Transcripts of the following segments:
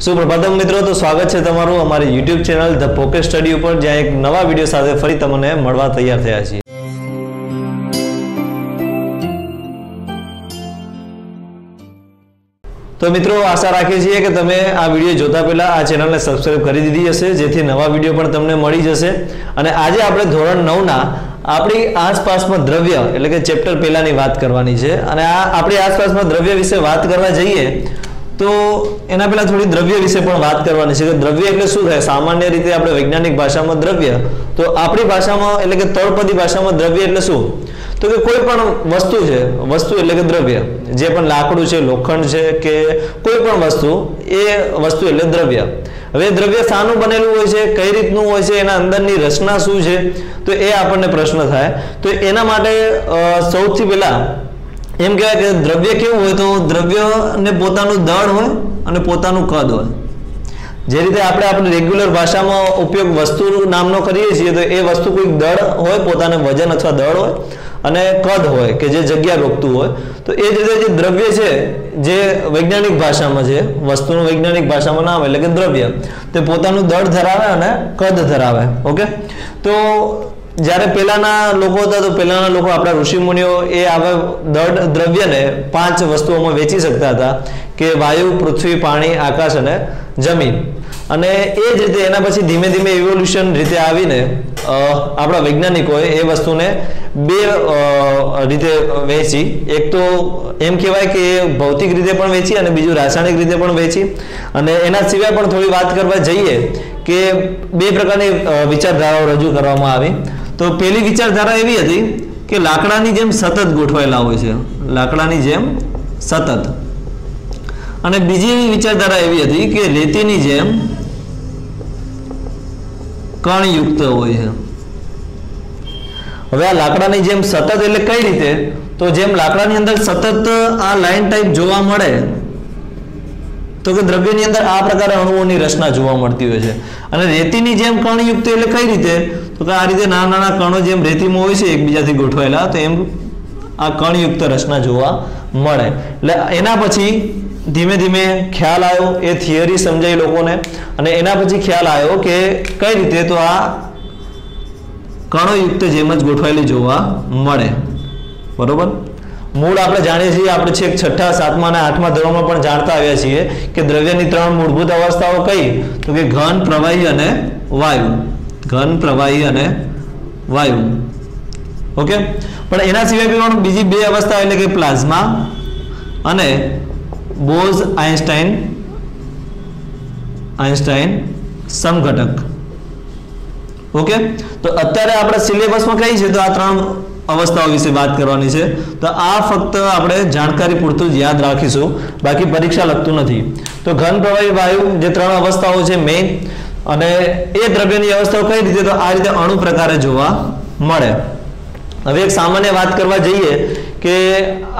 સુપ્રભાતમ મિત્રો, તો સ્વાગત છે તમારું અમારી YouTube channel the pocket study ઉપર, જ્યાં એક નવા વીડિયો સાથે ફરી તમને મળવા તૈયાર થયા છીએ. તો મિત્રો, આશા રાખીએ છીએ કે તમે આ વીડિયો જોતા પહેલા આ ચેનલને સબસ્ક્રાઇબ કરી દીધી હશે, જેથી નવા વીડિયો પણ તમને મળી જશે. અને આજે આપણે ધોરણ નવના આપણી આસપાસમાં દ્રવ્ય, એટલે કે ચેપ્ટર પહેલાની વાત કરવાની છે. અને આ આપણી આસપાસમાં દ્રવ્ય વિશે વાત કરવા જઈએ તો એના પહેલા થોડી દ્રવ્ય વિશે પણ વાત કરવાની છે કે દ્રવ્ય એટલે શું થાય? સામાન્ય રીતે આપણે વૈજ્ઞાનિક ભાષામાં દ્રવ્ય, તો આપણી ભાષામાં એટલે કે તળપદી ભાષામાં દ્રવ્ય એટલે શું? તો કે કોઈ પણ વસ્તુ છે, વસ્તુ એટલે કે દ્રવ્ય, જે પણ લાકડું છે, લોખંડ છે કે કોઈ પણ વસ્તુ, એ વસ્તુ એટલે દ્રવ્ય. હવે દ્રવ્ય શાનું બનેલું હોય છે, કઈ રીતનું હોય છે, એના અંદરની રચના શું છે? તો એ આપણને પ્રશ્ન થાય. તો એના માટે સૌથી પહેલા એમ કહેવાય કે દ્રવ્ય કેવું હોય તો દ્રવ્યને પોતાનું દળ હોય અને પોતાનું કદ હોય. જે રીતે આપણે આપણે રેગ્યુલર ભાષામાં ઉપયોગ વસ્તુ નામનો કરીએ છીએ તો એ વસ્તુ કોઈક દળ હોય, પોતાને વજન અથવા દળ હોય અને કદ હોય કે જે જગ્યા રોકતું હોય. તો એ જ રીતે જે દ્રવ્ય છે, જે વૈજ્ઞાનિક ભાષામાં છે, વસ્તુનું વૈજ્ઞાનિક ભાષામાં નામ એટલે કે દ્રવ્ય, તે પોતાનું દળ ધરાવે અને કદ ધરાવે. ઓકે? તો જ્યારે પહેલાના લોકો હતા તો પહેલાના લોકો આપણા ઋષિમુનિઓ એ આવા દળ દ્રવ્યને પાંચ વસ્તુઓમાં વેચી શકતા હતા કે વાયુ, પૃથ્વી, પાણી, આકાશ અને જમીન. અને એ જ રીતે એના પછી ધીમે ધીમે ઇવોલ્યુશન રીતે આવીને આપણા વૈજ્ઞાનિકોએ એ વસ્તુને બે રીતે વેચી. એક તો એમ કહેવાય કે એ ભૌતિક રીતે પણ વેચી અને બીજું રાસાયણિક રીતે પણ વેચી. અને એના સિવાય પણ થોડી વાત કરવા જઈએ કે બે પ્રકારની વિચારધારાઓ રજૂ કરવામાં આવી. તો પેલી વિચારધારા એવી હતી કે લાકડાની જેમ સતત ગોઠવાયેલા હોય છે. લાકડાની જેમ સતત. અને બીજી વિચારધારા એવી હતી કે રેતીની જેમ કણયુક્ત હોય છે. હવે આ લાકડાની જેમ સતત એટલે કઈ રીતે? તો જેમ લાકડાની અંદર સતત આ લાઈન ટાઈપ જોવા મળે, તો કે દ્રવ્યની અંદર આ પ્રકારે અણુઓની રચના જોવા મળતી હોય છે. અને રેતીની જેમ કણયુક્ત એટલે કઈ રીતે? તો આ રીતે નાના નાના કણો જેમ રેતીમાં હોય છે, એકબીજાથી ગોઠવાયેલા, તો એમ આ કણયુક્ત રચના જોવા મળે. એટલે એના પછી ધીમે ધીમે ખ્યાલ આવ્યો, એ થિયરી સમજાઈ લોકોને. અને એના પછી ખ્યાલ આવ્યો કે કઈ રીતે તો આ કણોયુક્ત જેમ જ ગોઠવાયેલી જોવા મળે. બરોબર? મૂળ આપણે જાણીએ છીએ, આપણે છેક છઠ્ઠા, સાતમા અને આઠમા ધોરણમાં પણ જાણતા આવ્યા છીએ કે દ્રવ્યની ત્રણ મૂળભૂત અવસ્થાઓ કઈ? તો કે ઘન, પ્રવાહી અને વાયુ. ઘન, પ્રવાહી અને વાયુ. ઓકે? પણ એના સિવાય બીજી બે અવસ્થા એટલે કે પ્લાઝમા અને બોઝ આઇન્સ્ટાઈન આઇન્સ્ટાઈન સમઘટક. ઓકે? તો અત્યારે આપણે સિલેબસમાં કઈ છે? તો આ ત્રણ અવસ્થાઓ વિશે વાત કરવાની છે. તો આ ફક્ત આપણે જાણકારી પૂરતું જ યાદ રાખીશું. બાકી પરીક્ષા લગતું નથી. તો ઘન, પ્રવાહી, વાયુ જે ત્રણ અવસ્થાઓ છે મેઇન અને એ દ્રવ્યની વ્યવસ્થાઓ કઈ રીતે? તો આ રીતે અણુ પ્રકારે જોવા મળે. હવે એક સામાન્ય વાત કરવા જઈએ કે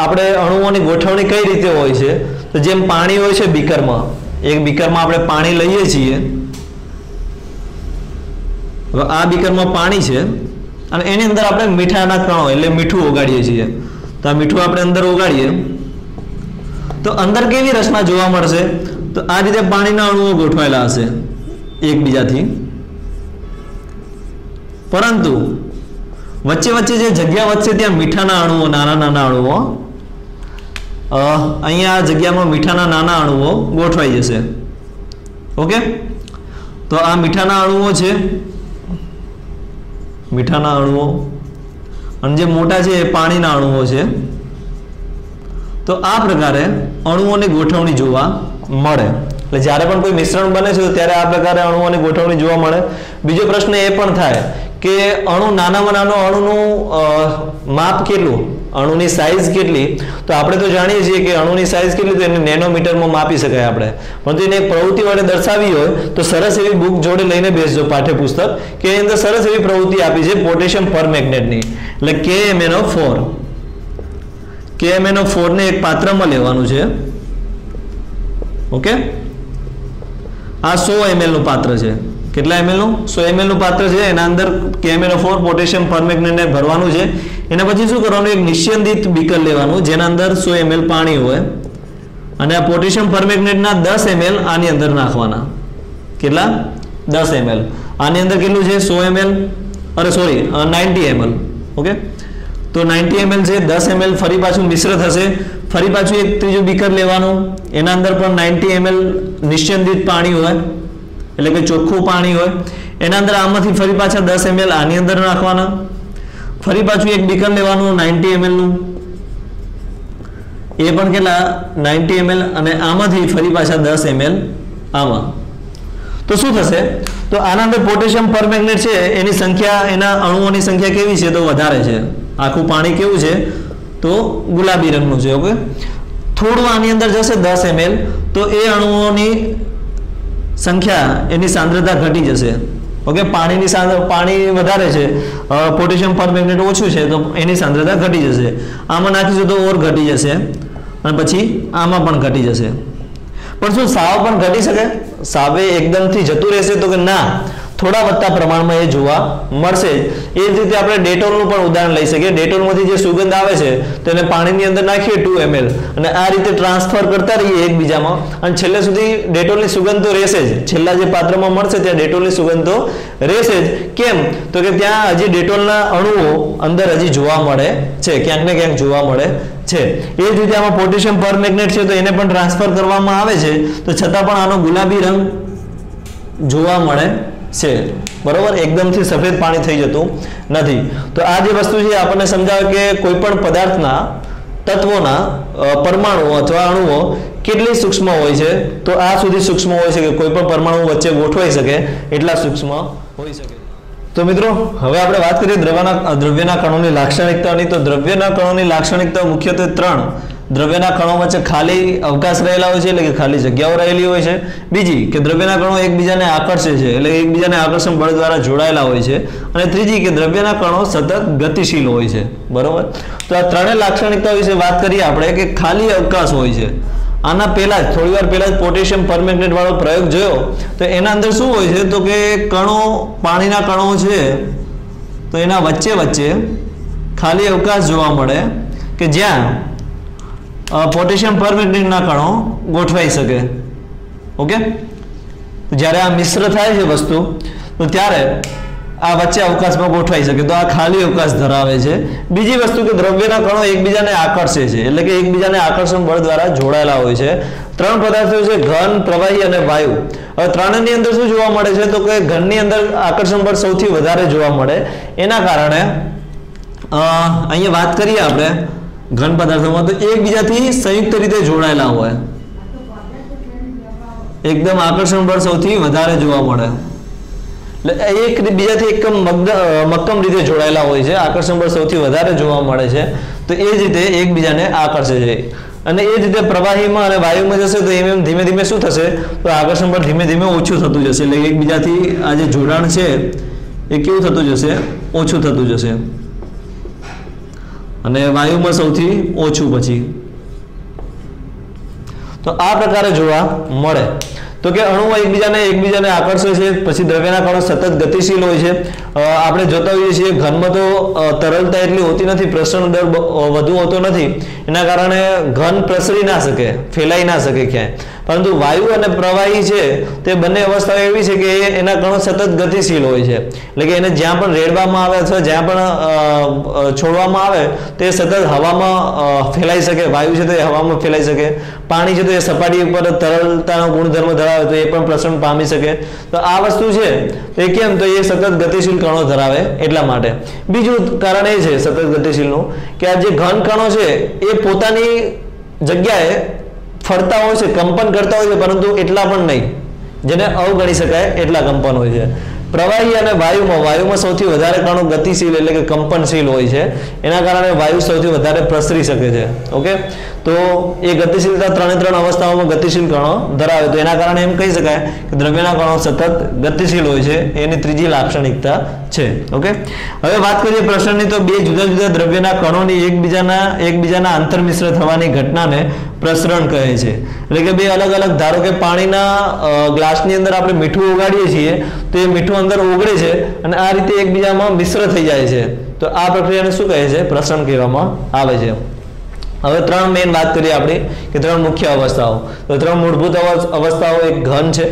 આપણે અણુઓની ગોઠવણી કઈ રીતે હોય છે? તો જેમ પાણી હોય છે બીકરમાં, એક બીકરમાં આપણે પાણી લઈએ છીએ. આ બીકરમાં પાણી છે અને એની અંદર આપણે મીઠાના કણો, એટલે મીઠું ઓગાડીએ છીએ. તો આ મીઠું આપણે અંદર ઓગાડીએ તો અંદર કેવી રચના જોવા મળશે? તો આ રીતે પાણીના અણુઓ ગોઠવાયેલા હશે. એકબીજાથી. પરંતુ વચ્ચે વચ્ચે જે જગ્યા વચ્ચે ત્યાં મીઠાના અણુઓ, નાના નાના અણુઓ અહીંયા જગ્યામાં મીઠાના નાના અણુઓ ગોઠવાઈ જશે. ઓકે? તો આ મીઠાના અણુઓ છે. મીઠાના અણુઓ. અને જે મોટા છે એ પાણીના અણુઓ છે. તો આ પ્રકારે અણુઓની ગોઠવણી જોવા મળે. એટલે જ્યારે પણ કોઈ મિશ્રણ બને છે ત્યારે આ પ્રકારે અણુઓની ગોઠવણી જોવા મળે. બીજો પ્રશ્ન એ પણ થાય કે અણુ નાનામાં નાનો અણુનું માપ કેટલું? અણુની સાઇઝ કેટલી? તો આપણે તો જાણીએ છીએ કે અણુની સાઇઝ કેટલી, તો એને નેનોમીટરમાં માપી શકાય આપણે. પરંતુ એને પ્રવૃત્તિ વડે દર્શાવી હોય, તો સરસ એવી બુક જોડે લઈને બેસજો પાઠ્યપુસ્તક, કે એની અંદર સરસ એવી પ્રવૃત્તિ આપી છે પોટેશિયમ પરમેગ્નેટની એટલે કે એમ એનો ફોર કે એમ એનો ફોરને એક પાત્રમાં લેવાનું છે. ઓકે? આ સો એમએલનું પાત્ર છે. કેટલા એમએલનું સો એમએલનું પાત્ર છે, એના અંદર કેમેરો ફોર પોટેશિયમ પરમેગ્નેટને ભરવાનું છે. એના પછી શું કરવાનું? એક નિશ્ચંદિત બીકર લેવાનું, જેના અંદર સો એમએલ પાણી હોય. અને આ પોટેશિયમ પરમેંગનેટના દસ એમએલ આની અંદર નાખવાના. કેટલા? દસ એમએલ આની અંદર કેટલું છે? સો એમએલ અરે સોરી નાઇન્ટી એમએલ ઓકે તો નાઇન્ટી એમએલ છે, દસ એમએલ ફરી પાછું મિશ્ર થશે. ફરી પાછું એક ત્રીજું બીકર લેવાનું. એના અંદર પણ નાઇન્ટી એમએલ નિશ્ચંદિત પાણી હોય, એટલે કે ચોખ્ખું પાણી હોય, એના અંદર આમાંથી ફરી પાછા દસ એમએલ આની અંદર નાખવાના. ફરી પાછું એક બીકર લેવાનું, નાઇન્ટી એમએલનું એ પણ કેટલા? નાઇન્ટી એમએલ અને આમાંથી ફરી પાછા દસ એમએલ આમાં. તો શું થશે? તો આના અંદર પોટેશિયમ પરમેંગનેટ છે, એની સંખ્યા, એના અણુઓની સંખ્યા કેવી છે? તો વધારે છે. આખું પાણી કેવું છે? તો ગુલાબી રંગનું છે, ઓકે? થોડું આની અંદર જશે દસ એમએલ, તો એ અણુઓની સંખ્યા એની સાંદ્રતા ઘટી જશે. ઓકે પાણીની સાંદ્ર, પાણી વધારે છે પોટેશિયમ પરમેંગનેટ ઓછું છે, તો એની સાંદ્રતા ઘટી જશે. આમાં નાખીશું તો ઓર ઘટી જશે, અને પછી આમાં પણ ઘટી જશે. પણ શું સાવ પણ ઘટી શકે? સાવે એકદમથી જતું રહેશે તો કે ના? થોડા વધતા પ્રમાણમાં એ જોવા મળશે. એ જ રીતે આપણે ડેટોલનું પણ ઉદાહરણ લઈ શકીએ. ડેટોલમાંથી જે સુગંધ આવે છે, તેને પાણીની અંદર નાખીએ ટુ એમએલ અને આ રીતે ટ્રાન્સફર કરતા રહીએ એકબીજામાં. અને છેલ્લે સુધી ડેટોલની સુગંધ તો રહેશે જ. છેલ્લા જે પાત્રમાં મળશે, ત્યાં ડેટોલની સુગંધ તો રહેશે જ. કેમ? તો કે ત્યાં હજી ડેટોલના અણુઓ અંદર હજી જોવા મળે છે. ક્યાંક ને ક્યાંક જોવા મળે છે. એ જ રીતે આમાં પોટેશિયમ પરમેગ્નેટ છે, તો એને પણ ટ્રાન્સફર કરવામાં આવે છે. તો છતાં પણ આનો ગુલાબી રંગ જોવા મળે છે. બરોબર? એકદમથી સફેદ પાણી થઈ જતું નથી. તો આ જે વસ્તુ છે, આપણને સમજાવે કે કોઈ પણ પદાર્થના, તત્વોના પરમાણુઓ અથવા અણુઓ કેટલી સૂક્ષ્મ હોય છે? તો આ સુધી સૂક્ષ્મ હોય છે કે કોઈ પણ પરમાણુ વચ્ચે ગોઠવાઈ શકે, એટલા સૂક્ષ્મ હોઈ શકે. તો મિત્રો, હવે આપણે વાત કરીએ દ્રવ્યના દ્રવ્યના કણોની લાક્ષણિકતાની. તો દ્રવ્યના કણોની લાક્ષણિકતા મુખ્યત્વે ત્રણ દ્રવ્યના કણો વચ્ચે ખાલી અવકાશ રહેલા હોય છે એટલે કે ખાલી જગ્યાઓ રહેલી હોય છે. બીજી કે દ્રવ્યના કણો એકબીજાને આકર્ષે છે એટલે એકબીજાને આકર્ષણ બળ દ્વારા જોડાયેલા હોય છે. અને ત્રીજી કે દ્રવ્યના કણો સતત ગતિશીલ હોય છે. બરોબર? તો આ ત્રણેય લાક્ષણિકતા વિશે વાત કરીએ આપણે કે ખાલી અવકાશ હોય છે. આના પહેલા જ, થોડી વાર પહેલા જ પોટેશિયમ પરમેંગનેટ વાળો પ્રયોગ જોયો. તો એના અંદર શું હોય છે? તો કે કણો, પાણીના કણો છે. તો એના વચ્ચે વચ્ચે ખાલી અવકાશ જોવા મળે કે જ્યાં પોટેશિયમ પરમેંગનેટના કણો ગોઠવાઈ શકે. ઓકે? જ્યારે આ મિશ્ર થાય છે વસ્તુ, તો ત્યારે આ વચ્ચે અવકાશમાં ગોઠવાઈ શકે. તો આ ખાલી અવકાશ ધરાવે છે. બીજી વસ્તુ કે દ્રવ્યના કણો એકબીજાને આકર્ષે છે. એટલે કે એકબીજાને આકર્ષણ બળ દ્વારા જોડાયેલા હોય છે. ત્રણ પદાર્થો છે ઘન, પ્રવાહી અને વાયુ. હવે ત્રણની અંદર શું જોવા મળે છે? તો કે ઘનની અંદર આકર્ષણ બળ સૌથી વધારે જોવા મળે. એના કારણે અહીંયા વાત કરીએ આપણે. ઘન પદાર્થોમાં તો એકબીજાથી સંયુક્ત રીતે જોડાયેલા હોય. એકદમ આકર્ષણ બળ સૌથી વધારે જોવા મળે. એટલે એક બીજાથી એકમ મક્કમ રીતે જોડાયેલા હોય છે, આકર્ષણ બળ સૌથી વધારે જોવા મળે છે, તો એ જ રીતે એકબીજાને આકર્ષે છે. અને એ જ રીતે પ્રવાહીમાં અને વાયુમાં જશે તો એમ એમ ધીમે ધીમે શું થશે? તો આકર્ષણ બળ ધીમે ધીમે ઓછું થતું જશે. એટલે એકબીજાથી આ જે જોડાણ છે, એ કેવું થતું જશે? ઓછું થતું જશે. અને વાયુમાં સૌથી ઓછું પછી. તો આ પ્રકારે જોવા મળે. તો કે અણુઓ એકબીજાને એકબીજાને આકર્ષે છે, પછી દ્રવ્યના કણો સતત ગતિશીલ હોય છે. આપણે જોતા હોઈએ છીએ ઘનમાં તો તરલતા એટલી હોતી નથી, પ્રસરણ દર વધુ હોતો નથી. એના કારણે ઘન પ્રસરી ના શકે, ફેલાઈ ના શકે ક્યાંય. પરંતુ વાયુ અને પ્રવાહી છે તે બંને અવસ્થાઓ એવી છે કે એના કણો સતત ગતિશીલ હોય છે. એટલે કે એને જ્યાં પણ રેડવામાં આવે અથવા જ્યાં પણ છોડવામાં આવે, તે સતત હવામાં ફેલાઈ શકે, વાયુ છે તો હવામાં ફેલાઈ શકે, પાણી છે તો એ સપાટી ઉપર તરલતાનો ગુણધર્મ ધરાવે તો એ પણ પ્રસરણ પામી શકે. તો આ વસ્તુ છે એ કેમ? તો એ સતત ગતિશીલ કણો ધરાવે એટલા માટે. બીજું કારણ એ છે સતત ગતિશીલનું કે આ જે ઘન કણો છે એ પોતાની જગ્યાએ ફરતા હોય છે, કંપન કરતા હોય છે, પરંતુ એટલા પણ નહીં. જેને અવગણી શકાય એટલા કંપન હોય છે. પ્રવાહી અને વાયુમાં વાયુમાં સૌથી વધારે કણો ગતિશીલ એટલે કે કંપનશીલ હોય છે. એના કારણે વાયુ સૌથી વધારે પ્રસરી શકે છે. ઓકે? તો એ ગતિશીલતા ત્રણે ત્રણ અવસ્થાઓમાં ગતિશીલ કણો ધરાવે તો એના કારણે એમ કહી શકાય કે દ્રવ્યના કણો સતત ગતિશીલ હોય છે. એની ત્રીજી લાક્ષણિકતા છે. ઓકે? હવે વાત કરીએ પ્રશ્નની તો બે જુદા જુદા દ્રવ્યના કણોની એકબીજાના એકબીજાના આંતરમિશ્ર થવાની ઘટનાને પ્રસરણ કહે છે. એટલે કે બે અલગ અલગ, ધારો કે પાણીના ગ્લાસની અંદર આપણે મીઠું ઓગાડીએ છીએ, તો એ મીઠું અંદર ઓગળે છે અને આ રીતે એકબીજામાં મિશ્ર થઈ જાય છે. તો આ પ્રક્રિયાને શું કહે છે? પ્રસરણ કહેવામાં આવે છે. હવે ત્રણ મેઇન વાત કરીએ આપણે, કે ત્રણ મુખ્ય અવસ્થાઓ. તો ત્રણ મૂળભૂત અવસ્થાઓ, એક ઘન છે,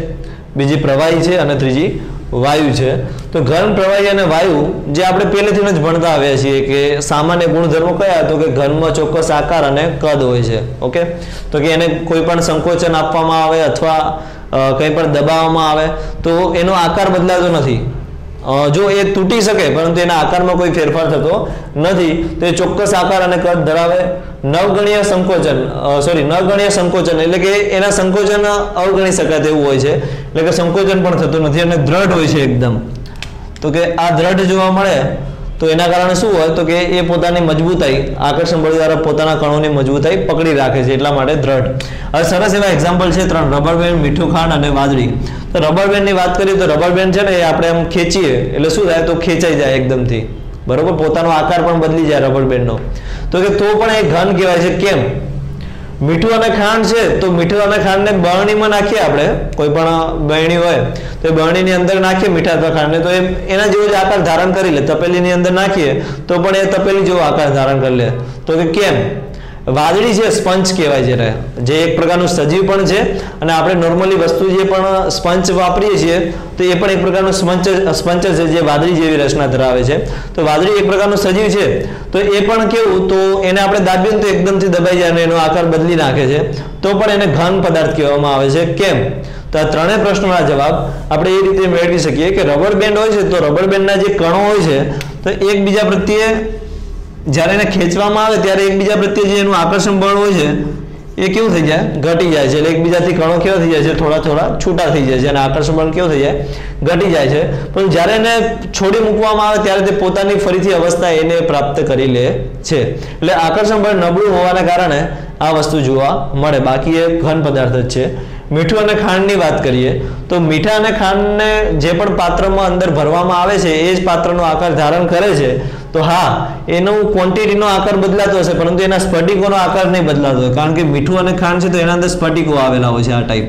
બીજી પ્રવાહી છે અને ત્રીજી વાયુ છે. તો ઘન પ્રવાહી અને વાયુ જે આપણે પહેલેથી જ ભણતા આવ્યા છીએ કે સામાન્ય ગુણધર્મો કયા તો કે ઘનમાં ચોક્કસ આકાર અને કદ હોય છે. ઓકે? તો કે એને કોઈ પણ સંકોચન આપવામાં આવે અથવા કંઈ પણ દબાવવામાં આવે તો એનો આકાર બદલાતો નથી. જો એ તૂટી શકે, પરંતુ એના આકારમાં કોઈ ફેરફાર થતો નથી, તો એ ચોક્કસ આકાર અને કદ ધરાવે નવગણીય સંકોચન સોરી નવગણીય સંકોચન, એટલે કે એના સંકોચન અવગણી શકાય તેવું હોય છે. એટલે કે સંકોચન પણ થતું નથી અને દ્રઢ હોય છે એકદમ. તો કે આ દ્રઢ જોવા મળે તો એના કારણે શું હોય તો કે એ પોતાની મજબૂતાઈ આકર્ષણ બળ દ્વારા પોતાના કણોની મજબૂતાઈ પકડી રાખે છે એટલા માટે દ્રઢ. હવે સરસ એવા એક્ઝામ્પલ છે ત્રણ રબર બેન્ડ મીઠું ખાંડ અને વાદળી તો રબર બેન્ડની વાત કરીએ તો રબર બેન્ડ છે ને એ આપણે આમ ખેંચીએ, એટલે શું થાય તો ખેંચાઈ જાય એકદમથી. બરોબર? પોતાનો આકાર પણ બદલી જાય રબર બેન્ડનો તો કે તો પણ એ ઘન કહેવાય છે. કેમ? મીઠું અને ખાંડ છે, તો મીઠું અને ખાંડને બરણીમાં નાખીએ આપણે. કોઈ પણ બરણી હોય, તો બરણીની અંદર નાખીએ મીઠા અથવા ખાંડને. તો એના જેવો જ આકાર ધારણ કરી લે, તપેલીની અંદર નાખીએ, તો પણ એ તપેલી જેવો આકાર ધારણ કરી લે. તો કે કેમ? વાદળી છે સ્પંચ કહેવાય છે. જે એક પ્રકારનું સજીવ પણ છે અને આપણે નોર્મલી વસ્તુ જે પણ સ્પંચ વાપરીએ છીએ, તો એ પણ એક પ્રકારનું સ્પંચ સ્પંચ છે જે વાદળી જેવી રચના ધરાવે છે. તો વાદળી એક પ્રકારનું સજીવ છે, તો એ પણ કેવું, તો એને આપણે દાબીએ તો એકદમથી દબાઈ જાય અને એનો આકાર બદલી નાખે છે. તો પણ એને ઘન પદાર્થ કહેવામાં આવે છે. કેમ? તો આ ત્રણેય પ્રશ્નોના જવાબ આપણે એ રીતે મેળવી શકીએ કે રબર બેન્ડ હોય છે, તો રબર બેન્ડના જે કણો હોય છે, તો એકબીજા પ્રત્યે જ્યારે એને ખેંચવામાં આવે ત્યારે એકબીજા પ્રત્યે જે એનું આકર્ષણ બળ હોય છે, એ કેવું થઈ જાય? ઘટી જાય છે. એટલે એકબીજાથી કણો કેવા થઈ જાય છે? થોડા થોડા છૂટા થઈ જાય છે અને આકર્ષણ બળ કેવું થઈ જાય? ઘટી જાય છે. પણ જ્યારે એને છોડી મૂકવામાં આવે ત્યારે તે પોતાની ફરીથી અવસ્થા એને પ્રાપ્ત કરી લે છે. એટલે આકર્ષણ બળ નબળું હોવાના કારણે આ વસ્તુ જોવા મળે. બાકી એ ઘન પદાર્થ જ છે. મીઠું અને ખાંડની વાત કરીએ, તો મીઠા અને ખાંડને જે પણ પાત્રમાં અંદર ભરવામાં આવે છે, એ જ પાત્રનો આકાર ધારણ કરે છે. તો હા, એનો ક્વોન્ટિટીનો આકાર બદલાતો હશે, પરંતુ એના સ્ફટિકોનો આકાર નહીં બદલાતો કારણ કે મીઠું અને ખાંડ છે તો એના અંદર સ્ફટિકો આવેલા હોય છે આ ટાઈપ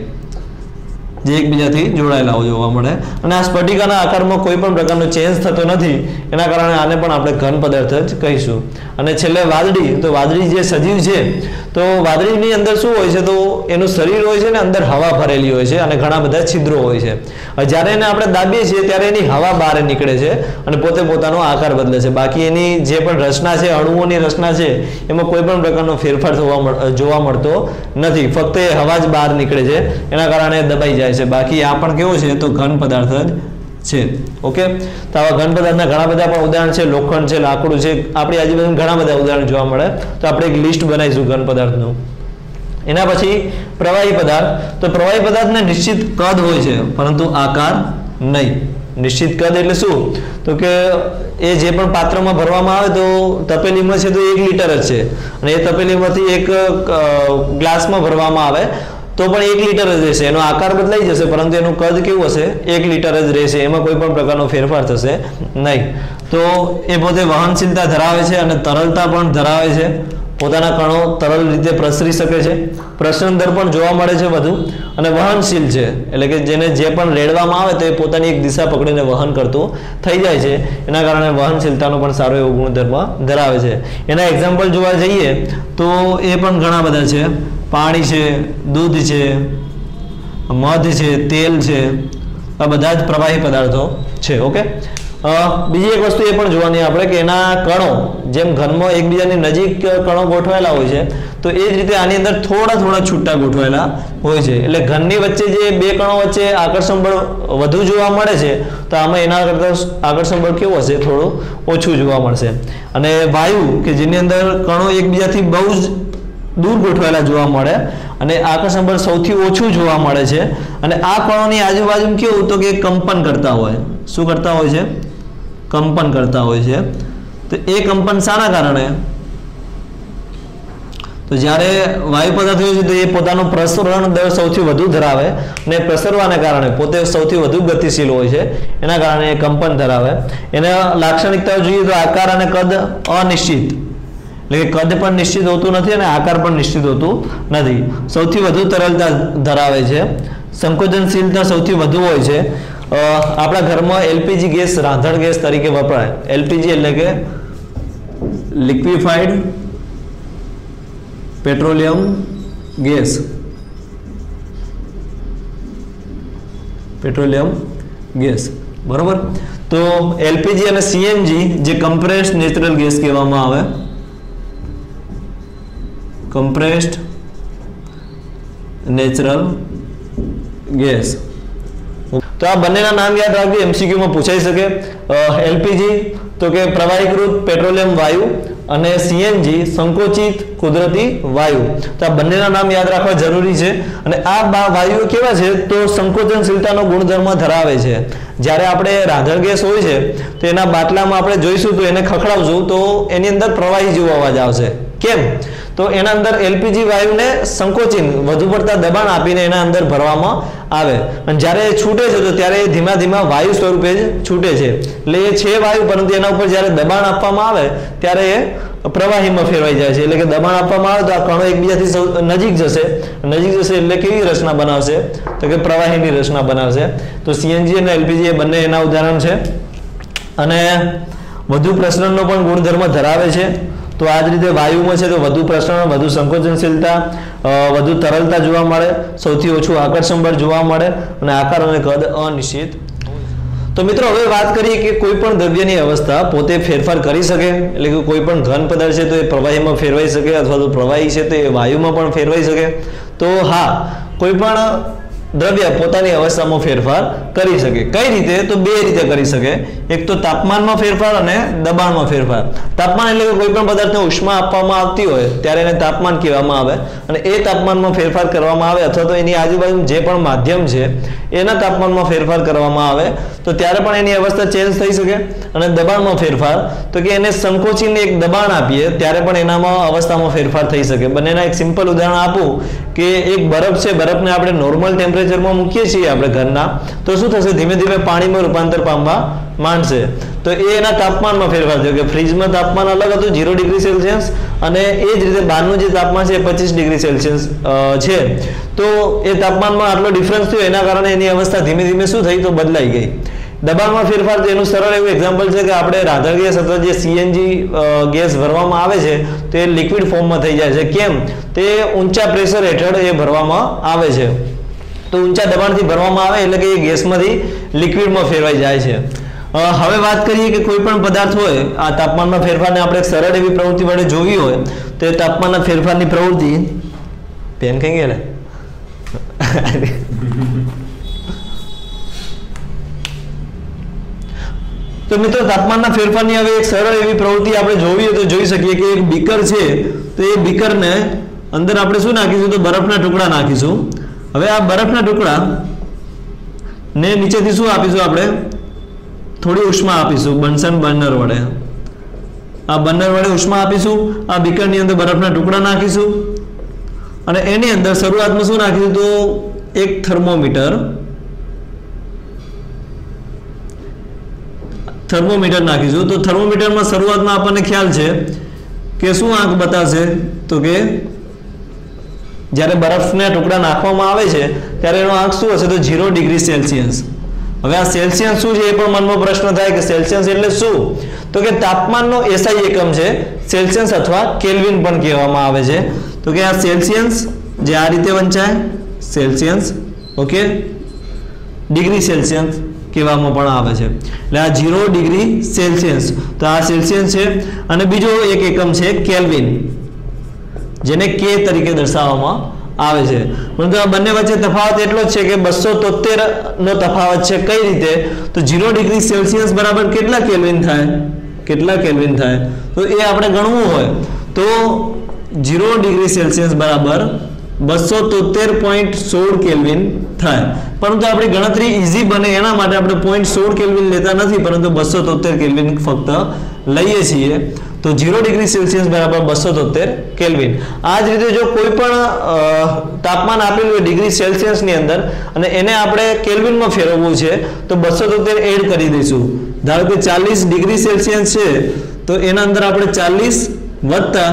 જે એકબીજાથી જોડાયેલા જોવા મળે. અને આ સ્ફટિકાના આકારમાં કોઈ પણ પ્રકારનો ચેન્જ થતો નથી. એના કારણે આને પણ આપણે ઘન પદાર્થ જ કહીશું. અને છેલ્લે વાદળી. તો વાદળી જે સજીવ છે, તો વાદળીની અંદર શું હોય છે? તો એનું શરીર હોય છે ને અંદર હવા ભરેલી હોય છે અને ઘણા બધા છિદ્રો હોય છે. જ્યારે એને આપણે દાબીએ છીએ ત્યારે એની હવા બહાર નીકળે છે અને પોતે પોતાનો આકાર બદલે છે. બાકી એની જે પણ રચના છે, અણુઓની રચના છે, એમાં કોઈ પણ પ્રકારનો ફેરફાર જોવા મળતો નથી. ફક્ત એ હવા જ બહાર નીકળે છે. એના કારણે દબાઈ જાય છે. બાકી આ પણ કેવો છે? તો ઘન પદાર્થ જ છે. ઓકે? તો આવા ઘન પદાર્થના ઘણા બધા પણ ઉદાહરણ છે. લોખંડ છે, લાકડું છે. આપણી આજુબાજુ ઘણા બધા ઉદાહરણ જોવા મળે. તો આપણે એક લિસ્ટ બનાવીશું ઘન પદાર્થનું. એના પછી પ્રવાહી પદાર્થ. તો પ્રવાહી પદાર્થને નિશ્ચિત કદ હોય છે, પરંતુ આકાર નહીં. નિશ્ચિત કદ એટલે શું? તો કે એ જે પણ પાત્રમાં ભરવામાં આવે તો તપેલીમાં છે તો એક લીટર જ છે. અને એ તપેલીમાંથી એક ગ્લાસમાં ભરવામાં આવે. તો પણ એક લીટર જ રહેશે. એનો આકાર બદલાઈ જશે, પરંતુ એનું કદ કેવું હશે? એક લીટર જ રહેશે. એમાં કોઈ પણ પ્રકારનો ફેરફાર થશે નહીં. તો એ પોતે વહનશીલતા ધરાવે છે અને તરલતા પણ ધરાવે છે. પોતાના કણો તરલ રીતે પ્રસરી શકે છે. પ્રસરણ દર પણ જોવા મળે છે વધુ અને વહનશીલ છે. એટલે કે જેને જે પણ રેડવામાં આવે તો એ પોતાની એક દિશા પકડીને વહન કરતું થઈ જાય છે. એના કારણે વહનશીલતાનો પણ સારો એવો ગુણધર્મ ધરાવે છે. એના એક્ઝામ્પલ જોવા જઈએ તો એ પણ ઘણા બધા છે. પાણી છે, દૂધ છે, મધ છે, તેલ છે, આ બધા જ પ્રવાહી પદાર્થો છે, ઓકે? બીજી એક વસ્તુ એ પણ જોવાની આપણે કે એના કણો, જેમ ઘરમાં એકબીજાની નજીક કણો ગોઠવાયેલા હોય છે, તો એ જ રીતે આની અંદર થોડા થોડા છૂટા ગોઠવાયેલા હોય છે. એટલે ઘરની વચ્ચે જે બે કણો વચ્ચે આકર્ષણ બળ વધુ જોવા મળે છે, તો આમાં એના કરતાં આકર્ષણ બળ કેવું હશે? થોડું ઓછું જોવા મળશે. અને વાયુ, કે જેની અંદર કણો એકબીજાથી બહુ જ દૂર ગોઠવાયેલા જોવા મળે અને આકર્ષણ બળ સૌથી ઓછું જોવા મળે છે. અને આ કણોની આજુબાજુ કેવું તો કે કંપન કરતા હોય. શું કરતા હોય છે? કંપન કરતા હોય છે. તો એ કંપન શાના કારણે? તો જ્યારે વાયુ પદાર્થ છે તો એ પોતાનું પ્રસરણ દર સૌથી વધુ ધરાવે અને પ્રસરવાને કારણે પોતે સૌથી વધુ ગતિશીલ હોય છે. એના કારણે એ કંપન ધરાવે. એના લાક્ષણિકતાઓ જોઈએ તો આકાર અને કદ અનિશ્ચિત. એટલે કે કદ પણ નિશ્ચિત હોતું નથી અને આકાર પણ નિશ્ચિત હોતું નથી. સૌથી વધુ તરલતા ધરાવે છે. સંકોચનશીલતા સૌથી વધુ હોય છે. આપણા ઘરમાં એલપીજી ગેસ, રાંધણ ગેસ તરીકે વપરાય. એલપીજી એટલે કે liquefied petroleum gas. Petroleum gas. બરોબર? તો એલપીજી અને સીએનજી જે કમ્પ્રેસ્ડ નેચરલ ગેસ કહેવામાં આવે કમ્પ્રેસ્ડ નેચરલ ગેસ તો આ બંનેના નામ યાદ રાખજો MCQ માં પૂછાઈ શકે. એલપીજી તો કે પ્રવાહીકૃત પેટ્રોલિયમ વાયુ અને સીએનજી સંકોચિત કુદરતી વાયુ. તો આ બંનેના નામ યાદ રાખવા જરૂરી છે. અને આ વાયુઓ કેવા છે? તો સંકોચનશીલતાનો ગુણધર્મ ધરાવે છે. જ્યારે આપણે રાંધણ ગેસ હોય છે, તો એના બાટલામાં આપણે જોઈશું તો એને ખખડાવશું, તો એની અંદર પ્રવાહી જેવો અવાજ આવશે. કેમ? તો એના અંદર એલપીજી વાયુને સંકોચીને વધુ પડતા દબાણ આપીને એના અંદર ભરવામાં આવે. અને જ્યારે એ છૂટે છે, તો ત્યારે એ ધીમા ધીમા વાયુ સ્વરૂપે જ છૂટે છે. એટલે એ છે વાયુ, પરંતુ એના ઉપર જ્યારે દબાણ આપવામાં આવે, ત્યારે એ પ્રવાહીમાં ફેરવાઈ જાય છે. એટલે કે દબાણ આપવામાં આવે તો આ કણો એકબીજાથી નજીક જશે. નજીક જશે એટલે કેવી રચના બનાવશે? તો કે પ્રવાહીની રચના બનાવશે. તો સીએનજી અને એલપીજી એ બંને એના ઉદાહરણ છે. અને વધુ પ્રસરણનો પણ ગુણધર્મ ધરાવે છે. તો આ જ રીતે વાયુમાં છે તો વધુ પ્રસરણ, વધુ સંકોચનશીલતા વધુ તરલતા જોવા મળે, સૌથી ઓછું આકર્ષણ બળ જોવા મળે અને આકાર અને કદ અનિશ્ચિત. તો મિત્રો હવે વાત કરીએ કે કોઈ પણ દ્રવ્યની અવસ્થા પોતે ફેરફાર કરી શકે, એટલે કે કોઈ પણ ઘન પદાર્થ છે તો એ પ્રવાહીમાં ફેરવાઈ શકે અથવા તો પ્રવાહી છે તો એ વાયુમાં પણ ફેરવાઈ શકે. તો હા, કોઈ પણ દ્રવ્ય પોતાની અવસ્થામાં ફેરફાર કરી શકે. કઈ રીતે? તો બે રીતે કરી શકે. એક તો તાપમાનમાં ફેરફાર અને દબાણમાં ફેરફાર. તાપમાન એટલે કે કોઈ પણ પદાર્થને ઉષ્મા આપવામાં આવતી હોય ત્યારે એને તાપમાન કહેવામાં આવે અને એ તાપમાનમાં ફેરફાર કરવામાં આવે અથવા તો એની આજુબાજુ જે પણ માધ્યમ છે, એના તાપમાનમાં ફેરફાર કરવામાં આવે તો ત્યારે પણ એની અવસ્થા ચેન્જ થઈ શકે અને દબાણમાં ફેરફાર. તો કે એને સંકોચીને એક દબાણ આપીએ ત્યારે પણ એનામાં અવસ્થામાં ફેરફાર થઈ શકે. બંનેના એક સિમ્પલ ઉદાહરણ આપું કે એક બરફ છે, બરફને આપણે નોર્મલ ટેમ્પરેચરમાં મૂકીએ છીએ આપણે ઘરના. તો શું થશે? ધીમે ધીમે પાણીમાં રૂપાંતર પામવા માંડશે તો એ એના તાપમાનમાં ફેરફાર થયો કે ફ્રીજમાં તાપમાન અલગ હતું, ઝીરો ડિગ્રી સેલ્સિયસ અને એ જ રીતે બહારનું જે તાપમાન છે એ પચીસ ડિગ્રી સેલ્સિયસ છે. તો એ તાપમાનમાં આટલો ડિફરન્સ થયો, એના કારણે એની અવસ્થા ધીમે ધીમે શું થઈ? તો બદલાઈ ગઈ. દબાણમાં ફેરફાર તો એનું સરળ એવું એક્ઝામ્પલ છે કે આપણે રાંધણ ગેસ અથવા જે સીએનજી ગેસ ભરવામાં આવે છે, તે લિક્વિડ ફોર્મમાં થઈ જાય છે. કેમ? તે ઊંચા પ્રેશર હેઠળ એ ભરવામાં આવે છે. તો ઊંચા દબાણથી ભરવામાં આવે એટલે કે એ ગેસમાંથી લિક્વિડમાં ફેરવાઈ જાય છે. હવે વાત કરીએ કે કોઈ પણ પદાર્થ હોય, આ તાપમાનમાં ફેરફારને આપણે સરળ એવી પ્રવૃત્તિ વડે જોવી હોય, તો એ તાપમાનના ફેરફારની પ્રવૃત્તિ પેન કઈ ગયા ને તો મિત્રો, તાપમાનના ફેરફારની હવે એક સરળ એવી પ્રવૃત્તિ આપણે જોવી હોય તો જોઈ શકીએ કે એક બીકર છે, તો એ બીકરને અંદર આપણે શું નાખીશું? તો બરફના ટુકડા નાખીશું. હવે આ બરફના ટુકડા ને નીચેથી શું આપીશું આપણે? થોડી ઉષ્મા આપીશું. બનસન બર્નર વડે. આ બર્નર વડે ઉષ્મા આપીશું. આ બીકરની અંદર બરફના ટુકડા નાખીશું. અને એની અંદર શરૂઆતમાં શું નાખીશું તો એક થર્મોમીટર. થર્મોમીટર નાખીશું. તો થર્મોમીટરમાં શરૂઆતમાં આપણને ખ્યાલ છે કે શું આંક બતાવશે તો કે જ્યારે બરફના ટુકડા નાખવામાં આવે છે, ત્યારે એનો આંક શું હશે? તો ઝીરો ડિગ્રી સેલ્સિયસ. હવે આ સેલ્સિયસ શું છે એ પણ મનમાં પ્રશ્ન થાય કે સેલ્સિયસ એટલે શું? તો કે તાપમાનનો એસઆઈ એકમ છે સેલ્સિયસ અથવા કેલ્વિન પણ કહેવામાં આવે છે. તો કે આ સેલ્સિયસ જે આ રીતે વંચાય સેલ્સિયસ ઓકે ડિગ્રી સેલ્સિયસ કહેવામાં પણ આવે છે. એટલે આ ઝીરો ડિગ્રી સેલ્સિયસ તો આ સેલ્સિયસ છે અને બીજો એક એકમ છે કેલ્વિન જેને કે તરીકે દર્શાવવામાં આવે છે. પરંતુ આ બંને વચ્ચે તફાવત એટલો જ છે કે બસો તોતેર નો તફાવત છે કઈ રીતે? તો ઝીરો ડિગ્રી સેલ્સિયસ બરાબર કેટલા કેલ્વિન થાય? કેટલા કેલ્વિન થાય? તો એ આપણે ગણવું હોય. તો ઝીરો ડિગ્રી સેલ્સિયસ બરાબર બસો તોતેર પોઈન્ટ સોળ કેલ્વિન થાય. પરંતુ આપણી ગણતરી ઈઝી બને, એના માટે આપણે પોઈન્ટ સોળ કેલ્વિન લેતા નથી, પરંતુ બસો તોતેર કેલ્વિન ફક્ત લઈએ છીએ. તો ઝીરો ડિગ્રી સેલ્સિયસ બરાબર બસો તોતેર કેલ્વિન. આ જ રીતે જો કોઈ પણ તાપમાન આપેલું હોય ડિગ્રી સેલ્સિયસની અંદર, અને એને આપણે કેલ્વિનમાં ફેરવવું છે, તો બસો તોતેર એડ કરી દઈશું. ધારો કે ચાલીસ ડિગ્રી સેલ્સિયસ છે, તો એના અંદર આપણે ચાલીસ વત્તા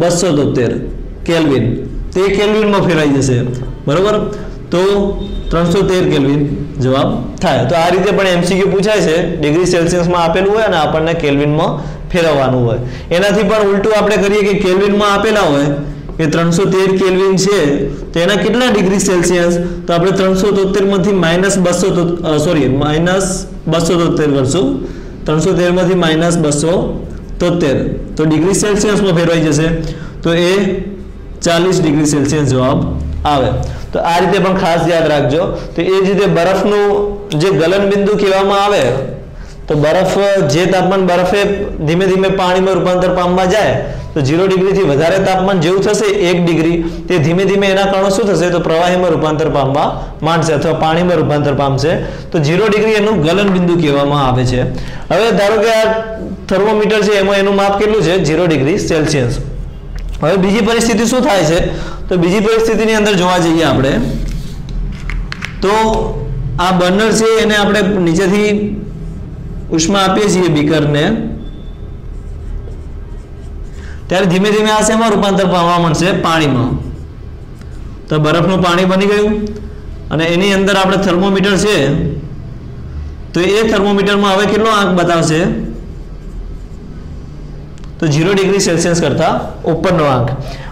બસો તોતેર કેલ્વિન. તે કેલ્વિનમાં ફેરવાઈ જશે. બરોબર? તો ત્રણસો તેર કેલ્વિન જવાબ થાય. તો આ રીતે પણ એમસીક્યુ પૂછાય છે. ડિગ્રી સેલ્સિયસમાં આપેલું હોય અને આપણને કેલ્વિનમાં ફેરવવાનું હોય. એનાથી પણ ઉલટું આપણે કરીએ કે કેલ્વિનમાં આપેલા હોય કે ત્રણસો તેર કેલ્વિન છે, તો એના કેટલા ડિગ્રી સેલ્સિયસ? તો આપણે ત્રણસો તોતેરમાંથી માઇનસ બસો સોરી, માઇનસ બસો તોતેર કરશું. ત્રણસો તેરમાંથી માઇનસ બસો તોતેર તો ડિગ્રી સેલ્સિયસમાં ફેરવાઈ જશે. તો એ ચાલીસ ડિગ્રી સેલ્સિયસ જવાબ આવે. તો આ રીતે પણ ખાસ યાદ રાખજો. તો એ જ રીતે બરફનું જે ગલન બિંદુ કહેવામાં આવે તો બરફ, જે તાપમાન બરફે ધીમે ધીમે પાણીમાં રૂપાંતર પામવા જાય, તો ઝીરો ડિગ્રીથી વધારે તાપમાન જેવું થશે એક ડિગ્રી તે ધીમે ધીમે એના કણો શું થશે? તો પ્રવાહીમાં રૂપાંતર પામવા માંડશે અથવા પાણીમાં રૂપાંતર પામશે. તો ઝીરો ડિગ્રી એનું ગલન બિંદુ કહેવામાં આવે છે. હવે ધારો કે આ થર્મોમીટર છે, એમાં એનું માપ કેટલું છે? ઝીરો ડિગ્રી સેલ્સિયસ હવે બીજી પરિસ્થિતિ શું થાય છે? તો બીજી પરિસ્થિતિની અંદર જોવા જઈએ આપણે. તો આ બર્નર છે, એને આપણે નીચેથી ઉષ્મા આપીએ છીએ બીકરને. ત્યારે ધીમે ધીમે આ શેમાં રૂપાંતર પામવા મળશે પાણીમાં. તો બરફનું પાણી બની ગયું અને એની અંદર આપણે થર્મોમીટર છે. તો એ થર્મોમીટરમાં હવે કેટલો આંક બતાવશે? તો ઝીરો ડિગ્રી સેલ્સિયસ કરતા ઉપરનો આંક.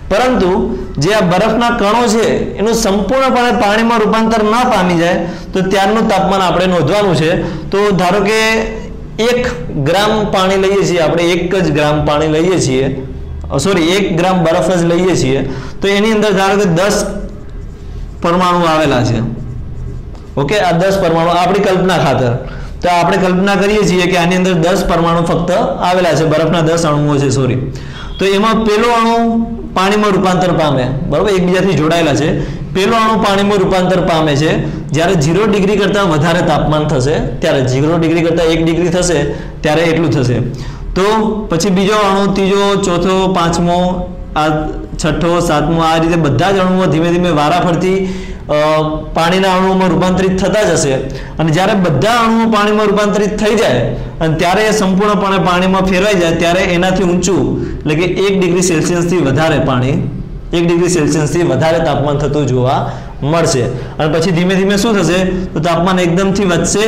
પરંતુ જે આ બરફના કણો છે, એનું સંપૂર્ણપણે પાણીમાં રૂપાંતર ના પામી જાય, તો ત્યારનું તાપમાન આપણે નોંધવાનું છે. તો ધારો કે એક ગ્રામ પાણી લઈએ છીએ, આપણે એક જ ગ્રામ પાણી લઈએ છીએ સોરી એક ગ્રામ બરફ જ લઈએ છીએ, તો એની અંદર ધારો કે દસ પરમાણુ આવેલા છે. ઓકે, આ દસ પરમાણુ આપણી કલ્પના ખાતર. તો આપણે કલ્પના કરીએ છીએ કે આની અંદર દસ પરમાણુ ફક્ત આવેલા છે, બરફના દસ અણુઓ છે સોરી તો એમાં પેલો અણુ પાણીમાં રૂપાંતર પામે, બરાબર? એકબીજાથી જોડાયેલા છે. પેલો અણુ પાણીમાં રૂપાંતર પામે છે. જ્યારે ઝીરો ડિગ્રી કરતાં વધારે તાપમાન થશે, ત્યારે ઝીરો ડિગ્રી કરતાં એક ડિગ્રી થશે, ત્યારે એટલું થશે. તો પછી બીજો અણુ, ત્રીજો, ચોથો, પાંચમો, આ છઠ્ઠો, સાતમો, આ રીતે બધા જ અણુઓ ધીમે ધીમે વારાફરતી પાણીના અણુઓમાં રૂપાંતરિત થતા જશે અને જ્યારે બધા અણુઓ પાણીમાં રૂપાંતરિત થઈ જાય, અને ત્યારે એ સંપૂર્ણપણે પાણીમાં ફેરવાઈ જાય, ત્યારે એનાથી ઊંચું, એટલે કે એક ડિગ્રી સેલ્સિયસથી વધારે પાણી એક ડિગ્રી સેલ્સિયસથી વધારે તાપમાન થતું જોવા મળશે. અને પછી ધીમે ધીમે શું થશે? તો તાપમાન એકદમથી વધશે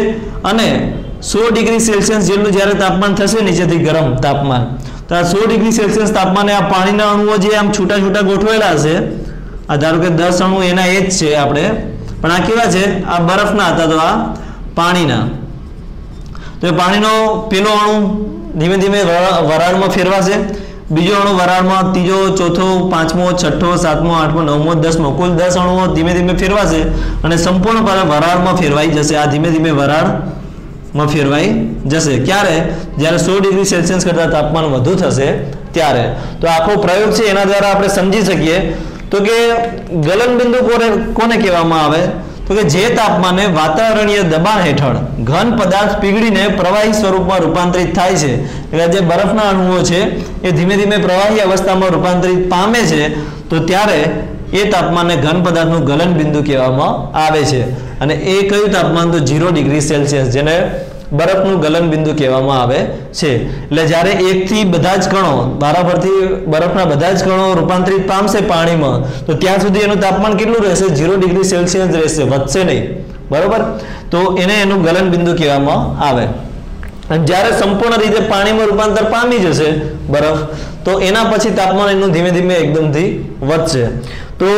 અને સો ડિગ્રી સેલ્સિયસ જેટલું જ્યારે તાપમાન થશે નીચેથી ગરમ તાપમાન. તો આ સો ડિગ્રી સેલ્સિયસ તાપમાને આ પાણીના અણુઓ જે આમ છૂટા છૂટા ગોઠવેલા હશે આ ધારો કે દસ અણુ એના એ જ છે આપણે, પણ આ કેવા છે? આ બરફના હતા તો આ પાણીના. તો એ પાણીનો પેલો અણુ ધીમે ધીમે વરા- વરાળમાં ફેરવાશે. બીજો અણુ વરાળમાં ત્રીજો, ચોથો, પાંચમો, છઠ્ઠો, સાતમો, આઠમો, નવમો, દસમો, કુલ દસ અણુઓ ધીમે ધીમે ફેરવાશે અને સંપૂર્ણપણે વરાળમાં ફેરવાઈ જશે. આ ધીમે ધીમે વરાળમાં ફેરવાઈ જશે. ક્યારે? જ્યારે સો ડિગ્રી સેલ્સિયસ કરતાં તાપમાન વધુ થશે ત્યારે. તો આખો પ્રયોગ છે એના દ્વારા આપણે સમજી શકીએ. તો કે ગલનબિંદુ કોને કોને કહેવામાં આવે? તો કે જે તાપમાને વાતાવરણીય દબાણ હેઠળ ઘન પદાર્થ પીગળીને પ્રવાહી સ્વરૂપમાં રૂપાંતરિત થાય છે, એટલે જે બરફના અણુઓ છે, એ ધીમે ધીમે પ્રવાહી અવસ્થામાં રૂપાંતરિત પામે છે, તો ત્યારે એ તાપમાનને ઘન પદાર્થનું ગલન બિંદુ કહેવામાં આવે છે. અને એ કયું તાપમાન તો ઝીરો ડિગ્રી સેલ્સિયસ જેને બરફનું ગલન બિંદુ કહેવામાં આવે છે. એટલે જ્યારે એકથી બધા જ કણો બરાબરથી બરફના બધા જ કણો રૂપાંતરિત પામશે પાણીમાં, તો ત્યાં સુધી એનું તાપમાન કેટલું રહેશે? ઝીરો ડિગ્રી સેલ્સિયસ રહેશે, વધશે નહીં. બરોબર? તો એને એનું ગલન બિંદુ કહેવામાં આવે. જ્યારે સંપૂર્ણ રીતે પાણીમાં રૂપાંતર પામી જશે બરફ, તો એના પછી તાપમાન એનું ધીમે ધીમે એકદમથી વધશે. તો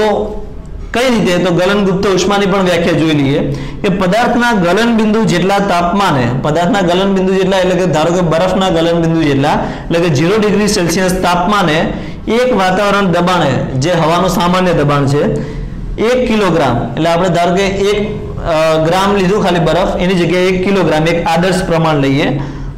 કઈ રીતે? તો ગલનગુપ્ત ઉષ્માની પણ વ્યાખ્યા જોઈ લઈએ. કે પદાર્થના ગલન બિંદુ જેટલા તાપમાને, પદાર્થના ગલન બિંદુ જેટલા એટલે કે ધારો કે બરફના ગલન બિંદુ જેટલા, એટલે કે ઝીરો ડિગ્રી સેલ્સિયસ તાપમાને એક વાતાવરણ દબાણે, જે હવાનું સામાન્ય દબાણ છે, એક કિલોગ્રામ, એટલે આપણે ધારો કે એક ગ્રામ લીધું ખાલી બરફ, એની જગ્યાએ એક કિલોગ્રામ, એક આદર્શ પ્રમાણ લઈએ.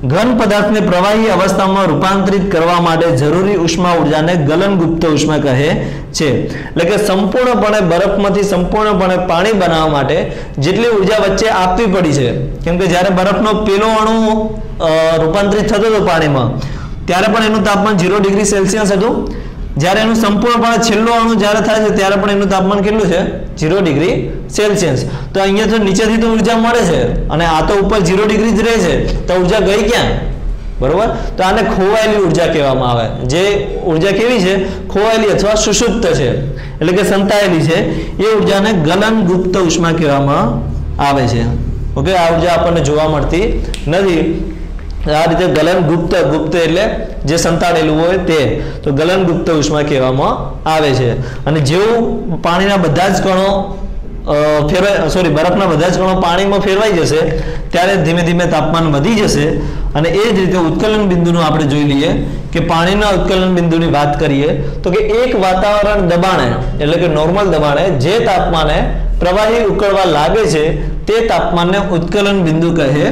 ઘન પદાર્થને પ્રવાહી અવસ્થામાં રૂપાંતરિત કરવા માટે જરૂરી ઉષ્મા ઉર્જાને ગલનગુપ્ત ઉષ્મા કહે છે. એટલે કે સંપૂર્ણપણે બરફમાંથી સંપૂર્ણપણે પાણી બનાવવા માટે જેટલી ઊર્જા વચ્ચે આપવી પડી છે, કેમ કે જ્યારે બરફનો પેલો અણુ રૂપાંતરિત થતો હતો પાણીમાં, ત્યારે પણ એનું તાપમાન ઝીરો ડિગ્રી સેલ્સિયસ હતું. જ્યારે એનું સંપૂર્ણપણે છેલ્લો અણુ જ્યારે થાય છે, ત્યારે પણ એનું તાપમાન કેટલું છે? ઝીરો ડિગ્રી સેલ્સિયસ તો અહીંયા તો નીચેથી તો ઊર્જા મળે છે અને આ તો ઉપર ઝીરો ડિગ્રી જ રહે છે. તો ઊર્જા ગઈ ક્યાં? બરોબર? તો આને ખોવાયેલી ઊર્જા કહેવામાં આવે. જે ઊર્જા કેવી છે? ખોવાયેલી અથવા સુષુપ્ત છે. એટલે કે સંતાયેલી છે. એ ઉર્જાને ગલન ગુપ્ત ઉષ્મા કહેવામાં આવે છે. ઓકે? આ ઊર્જા આપણને જોવા મળતી નથી. આ રીતે ગલન ગુપ્ત ગુપ્ત એટલે જે સંતાડેલું હોય તે. તો ગલન ગુપ્ત ઉષ્મા કહેવામાં આવે છે. અને જેવું પાણીના બધા જ કણો ફેરવાય સોરી બરફના બધા જ કણો પાણીમાં ફેરવાઈ જશે, ત્યારે ધીમે ધીમે તાપમાન વધી જશે. અને એ જ રીતે ઉત્કલન બિંદુનું આપણે જોઈ લઈએ કે પાણીના ઉત્કલન બિંદુની વાત કરીએ, તો કે એક વાતાવરણ દબાણે, એટલે કે નોર્મલ દબાણે, જે તાપમાને પ્રવાહી ઉકળવા લાગે છે, તે તાપમાનને ઉત્કલન બિંદુ કહે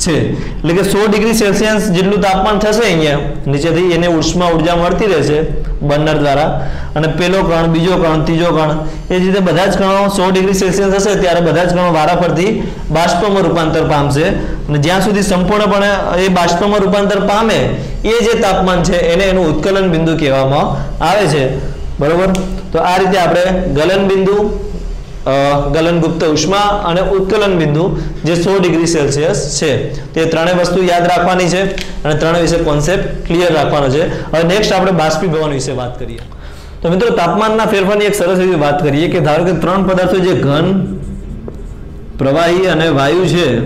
છે. એટલે કે સો ડિગ્રી સેલ્સિયસ જેટલું તાપમાન થશે અહીંયા, નીચેથી એને ઉષ્મા ઊર્જા મળતી રહેશે બર્નર દ્વારા. અને પેલો કણ, બીજો કણ, ત્રીજો કણ, એ જ રીતે બધા જ કણો સો ડિગ્રી સેલ્સિયસ હશે, ત્યારે બધા જ કણો વારાફરતી બાષ્પમાં રૂપાંતર પામશે. અને જ્યાં સુધી સંપૂર્ણપણે એ બાષ્પમાં રૂપાંતર પામે, એ જે તાપમાન છે, એને એનું ઉત્કલન બિંદુ કહેવામાં આવે છે. બરોબર? તો આ રીતે આપણે ગલન બિંદુ અ, ગલનગુપ્ત ઉષ્મા અને ઉત્કલન બિંદુ જે સો ડિગ્રી સેલ્સિયસ છે. તે ત્રણેય વસ્તુ યાદ રાખવાની છે અને ત્રણેય વિશે કોન્સેપ્ટ ક્લિયર રાખવાનો છે. હવે નેક્સ્ટ આપણે બાષ્પીભવન વિશે વાત કરીએ. તો મિત્રો તાપમાનના ફેરફારની એક સરસ એવી વાત કરીએ કે ધારો કે ત્રણ પદાર્થો જે ઘન પ્રવાહી અને વાયુ છે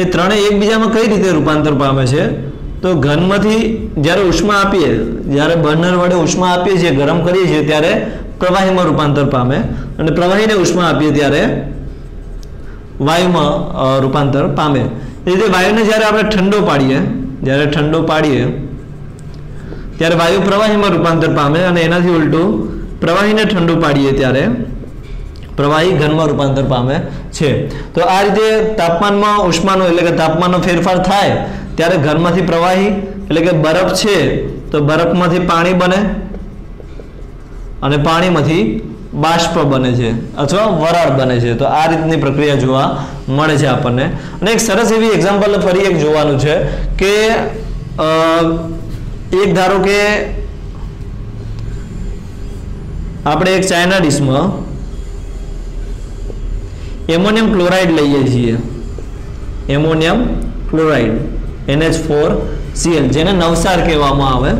એ ત્રણેય એકબીજામાં કઈ રીતે રૂપાંતર પામે છે? તો ઘનમાંથી જ્યારે ઉષ્મા આપીએ જ્યારે બર્નર વડે ઉષ્મા આપીએ છીએ ગરમ કરીએ છીએ ત્યારે પ્રવાહીમાં રૂપાંતર પામે અને પ્રવાહીને ઉષ્મા આપીએ ત્યારે વાયુમાં રૂપાંતર પામે. એ રીતે વાયુને જ્યારે આપણે ઠંડો પાડીએ, જ્યારે ઠંડો પાડીએ, ત્યારે વાયુ પ્રવાહીમાં રૂપાંતર પામે અને એનાથી ઉલટું પ્રવાહીને ઠંડુ પાડીએ ત્યારે પ્રવાહી ઘનમાં રૂપાંતર પામે છે. તો આ રીતે તાપમાનમાં ઉષ્માનો, એટલે કે તાપમાનનો ફેરફાર થાય, ત્યારે ઘરમાંથી પ્રવાહી, એટલે કે બરફ છે, તો બરફમાંથી પાણી બને અને પાણીમાંથી બાષ્પ બને છે અથવા વરાળ બને છે. તો આ રીતની પ્રક્રિયા જોવા મળે છે આપણને. અને એક સરસ એવી એક્ઝામ્પલ ફરી એક જોવાનું છે કે એક ધારો કે આપણે એક ચાઇના ડીશમાં એમોનિયમ ક્લોરાઇડ લઈએ છીએ. Ammonium chloride, NH four CL, જેને નવસાર કહેવામાં આવે.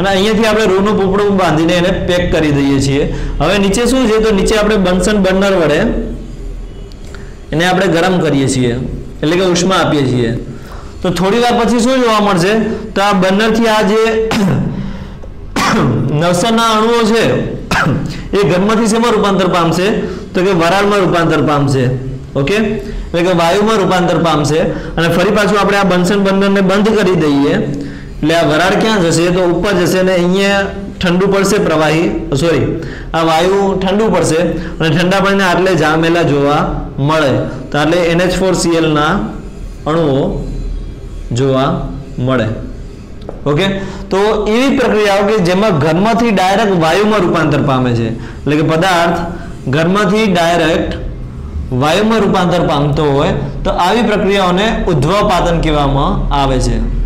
અને અહીંયાથી આપણે રૂનું પોપડું બાંધીને એને પેક કરી દઈએ છીએ. હવે નીચે શું છે? તો નીચે આપણે બન્સન બર્નર વડે એને આપણે ગરમ કરીએ છીએ. એટલે કે ઉષ્મા આપીએ છીએ. તો થોડી વાર પછી શું જોવા મળશે? તો આ બર્નરથી આ જે નવસરના અણુઓ છે, એ ઘનમાંથી શેમાં રૂપાંતર પામશે? તો કે વરાળમાં રૂપાંતર પામશે. ઓકે? એટલે કે વાયુમાં રૂપાંતર પામશે. અને ફરી પાછું આપણે આ બનસન બંધનને બંધ કરી દઈએ. એટલે આ વરાળ ક્યાં જશે? તો ઉપર જશે ને અહીંયા ઠંડુ પડશે પ્રવાહી. સોરી આ વાયુ ઠંડુ પડશે અને ઠંડા પાણીને આટલે જામેલા જોવા મળે. તો આટલે એનએચ ફોર સીએલના અણુઓ જોવા મળે. ઓકે? તો એવી પ્રક્રિયાઓ કે જેમાં ઘનમાંથી ડાયરેક્ટ વાયુમાં રૂપાંતર પામે છે. એટલે કે પદાર્થ ઘનમાંથી ડાયરેક્ટ વાયુમાં રૂપાંતર પામતો હોય તો આવી પ્રક્રિયાઓને ઉદ્ધવપાતન કહેવામાં આવે છે.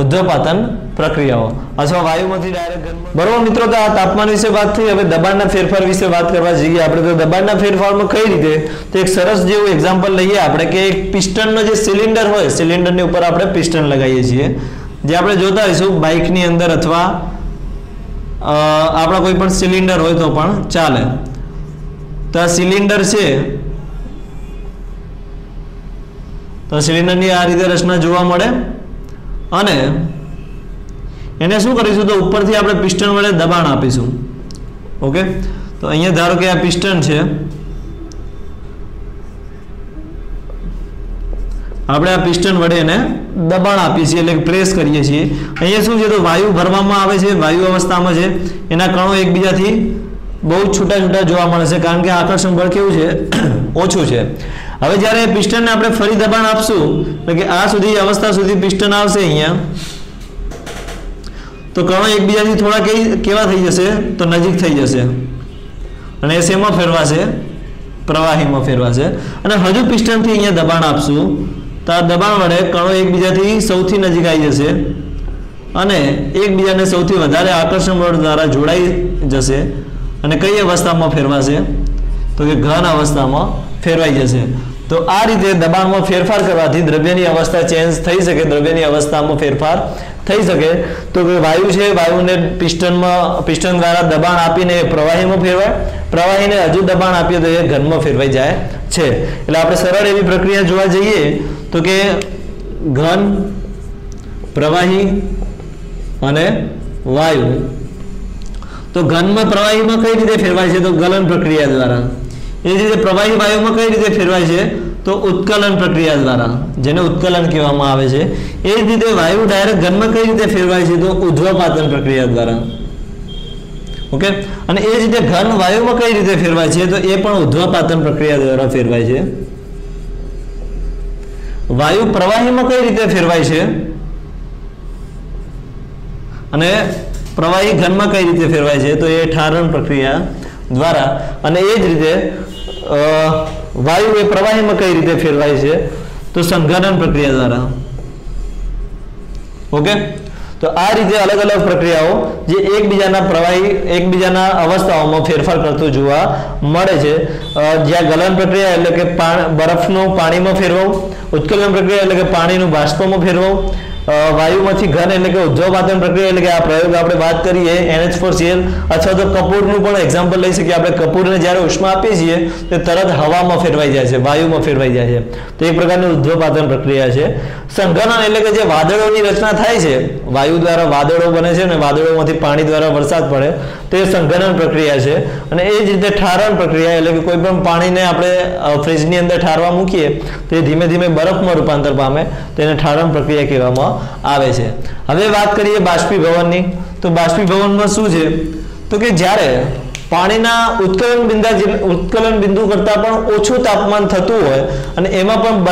ઉદ્ધવપાતન પ્રક્રિયાઓ. અથવા વાયુમાંથી ડાયરેક્ટ બરોબર મિત્રો, તો આ તાપમાન વિશે વાત થઈ. હવે દબાણના ફેરફાર વિશે વાત કરવા જઈએ. આપણે તો દબાણના ફેરફારમાં કઈ રીતે? તો એક સરસ જેવું એક્ઝામ્પલ લઈએ આપણે કે એક પિસ્ટનનો જે સિલિન્ડર હોય સિલિન્ડરની ઉપર આપણે પિસ્ટન લગાવીએ છીએ. જે આપણે જોતા હોઈશું, બાઇકની અંદર અથવા આપણા કોઈ પણ સિલિન્ડર હોય તો પણ ચાલે. તો આ સિલિન્ડર છે. તો સિલિન્ડરની આ રીતે રચના જોવા મળે. અને એને શું કરીશું તો ઉપરથી આપણે પિસ્ટન વડે દબાણ આપીશું. ઓકે? તો અહીંયા ધારો કે આ પિસ્ટન છે. આપણે આ પિસ્ટન વડે એને દબાણ આપીએ છીએ, એટલે પ્રેસ કરીએ છીએ. અહીંયા શું છે તો વાયુ ભરવામાં આવે છે, વાયુ અવસ્થામાં છે. એના કણો એકબીજાથી બહુ છૂટા છૂટા જોવા મળે છે, કારણ કે આકર્ષણ બળ કેવું છે? ઓછું છે. હવે જ્યારે પિસ્ટનને આપણે ફરી દબાણ આપશું એટલે કે આ સુધી અવસ્થા સુધી પિસ્ટન આવશે અહીંયા, તો કણો એકબીજાથી થોડા કેવા થઈ જશે? તો નજીક થઈ જશે. અને એ શેમાં ફેરવાશે? પ્રવાહીમાં ફેરવાશે. અને હજુ પિસ્ટનથી અહીંયા દબાણ આપશું, તો આ દબાણ વડે કણો એકબીજાથી સૌથી નજીક આવી જશે અને એકબીજાને સૌથી વધારે આકર્ષણ બળ દ્વારા જોડાઈ જશે અને કઈ અવસ્થામાં ફેરવાશે? તો કે ઘન અવસ્થામાં ફેરવાઈ જશે. તો આ રીતે દબાણમાં ફેરફાર કરવાથી દ્રવ્યની અવસ્થા ચેન્જ થઈ શકે, દ્રવ્યની અવસ્થામાં ફેરફાર થઈ શકે. તો કે વાયુ છે, વાયુને પિસ્ટનમાં, પિસ્ટન દ્વારા દબાણ આપીને પ્રવાહીમાં ફેરવાય. પ્રવાહીને હજુ દબાણ આપીએ તો એ ઘનમાં ફેરવાઈ જાય છે. એટલે આપણે સરળ એવી પ્રક્રિયા જોવા જઈએ તો કે ઘન, પ્રવાહી અને વાયુ. તો ઘનમાં પ્રવાહીમાં કઈ રીતે ફેરવાય છે? તો ગલન પ્રક્રિયા દ્વારા. એ રીતે પ્રવાહી વાયુમાં કઈ રીતે ફેરવાય છે? તો ઉત્કલન પ્રક્રિયા દ્વારા, જેને ઉત્કલન કહેવામાં આવે છે. એ જ રીતે વાયુ ડાયરેક્ટ ઘનમાં કઈ રીતે ફેરવાય છે? તો ઉધ્વપાતન પ્રક્રિયા દ્વારા. ઓકે? અને એ જ રીતે ઘન વાયુમાં કઈ રીતે ફેરવાય છે? તો એ પણ ઉધ્વપાતન પ્રક્રિયા દ્વારા ફેરવાય છે. વાયુ પ્રવાહીમાં કઈ રીતે ફેરવાય છે? અને પ્રવાહી ઘનમાં કઈ રીતે ફેરવાય છે? તો એ ઠારણ પ્રક્રિયા દ્વારા. અને એ જ રીતે વાયુ એ પ્રવાહીમાં કઈ રીતે ફેરવાય છે? તો સંઘનન પ્રક્રિયા દ્વારા. ઓકે? તો આ રીતે અલગ અલગ પ્રક્રિયાઓ જે એકબીજાના પ્રવાહી, એકબીજાના અવસ્થાઓમાં ફેરફાર કરતું જોવા મળે છે. જ્યાં ગલન પ્રક્રિયા એટલે કે બરફનું પાણીમાં ફેરવવું, ઉત્કલન પ્રક્રિયા એટલે કે પાણીનું બાષ્પમાં ફેરવવું વાયુમાંથી ઘન એટલે કે ઉદ્ધવપાતન પ્રક્રિયા એટલે કે આ પ્રયોગ આપણે વાત કરીએ NH4Cl અથવા તો કપૂરનું પણ એક્ઝામ્પલ લઈ શકીએ. આપણે કપૂરને જ્યારે ઉષ્મા આપીએ છીએ, તે તરત હવામાં ફેરવાઈ જાય છે, વાયુમાં ફેરવાઈ જાય છે. તો એક પ્રકારની ઉદ્ધવપાતન પ્રક્રિયા છે. સંઘનન એટલે કે જે વાદળોની રચના થાય છે, વાયુ દ્વારા વાદળો બને છે અને વાદળોમાંથી પાણી દ્વારા વરસાદ પડે, તે સંઘનન પ્રક્રિયા છે. અને એ જ રીતે ઠારણ પ્રક્રિયા એટલે કે કોઈ પણ પાણીને આપણે ફ્રિજની અંદર ઠારવા મૂકીએ, તો ધીમે ધીમે બરફમાં રૂપાંતર પામે, તેને ઠારણ પ્રક્રિયા કહેવામાં આવે છે. હવે વાત કરીએ બાષ્પીભવનની. તો બાષ્પીભવનમાં શું છે? તો કે જ્યારે પાણીના ઉત્કલન બિંદા ઉત્કલન બિંદુ કરતાં પણ ઓછું તાપમાન થતું હોય અને એમાં પણ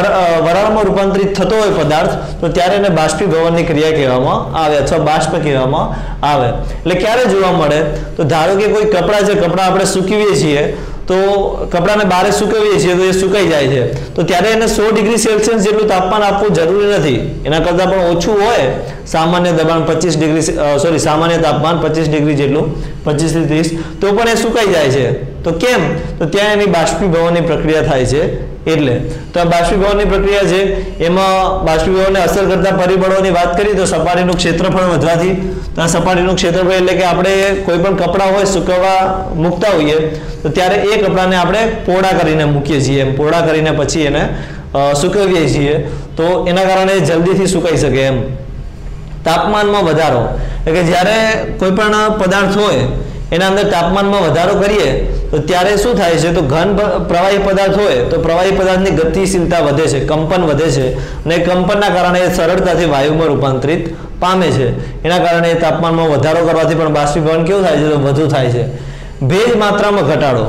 વરાળમાં રૂપાંતરિત થતો હોય પદાર્થ, તો ત્યારે એને બાષ્પીભવનની ક્રિયા કહેવામાં આવે અથવા બાષ્પ કહેવામાં આવે. એટલે ક્યારે જોવા મળે? તો ધારો કે કોઈ કપડાં છે, કપડાં આપણે સૂકવીએ છીએ તો કપડાને બારે સુકવીએ છીએ તો એ સુકાઈ જાય છે. તો ત્યારે એને સો ડિગ્રી સેલ્સિયસ જેટલું તાપમાન આપવું જરૂરી નથી. એના કરતાં પણ ઓછું હોય સામાન્ય દબાણ પચીસ ડિગ્રી સોરી સામાન્ય તાપમાન પચીસ ડિગ્રી જેટલું પચીસથી ત્રીસ, તો પણ એ સુકાઈ જાય છે. તો કેમ? તો ત્યાં એની બાષ્પીભવનની પ્રક્રિયા થાય છે. એટલે તો આ બાષ્પીભવનની પ્રક્રિયા છે. એમાં બાષ્પીભવનને અસર કરતા પરિબળોની વાત કરીએ તો સપાટીનું ક્ષેત્રફળ વધવાથી. તો આ સપાટીનું ક્ષેત્રફળ એટલે કે આપણે કોઈ પણ કપડાં હોય સુકવવા મૂકતા હોઈએ, તો ત્યારે એ કપડાને આપણે પોળા કરીને મૂકીએ છીએ. એમ પોળા કરીને પછી એને સૂકવીએ છીએ. તો એના કારણે જલ્દીથી સુકાઈ શકે એમ. તાપમાનમાં વધારો. એટલે કે જ્યારે કોઈ પણ પદાર્થ હોય, એના અંદર તાપમાનમાં વધારો કરીએ તો ત્યારે શું થાય છે? તો ઘન પ્રવાહી પદાર્થ હોય તો પ્રવાહી પદાર્થની ગતિશીલતા વધે છે, કંપન વધે છે અને કંપનના કારણે એ સરળતાથી વાયુમાં રૂપાંતરિત પામે છે. એના કારણે તાપમાનમાં વધારો કરવાથી પણ બાષ્પીભવન કેવું થાય છે? તો વધુ થાય છે. ભેજ માત્રામાં ઘટાડો.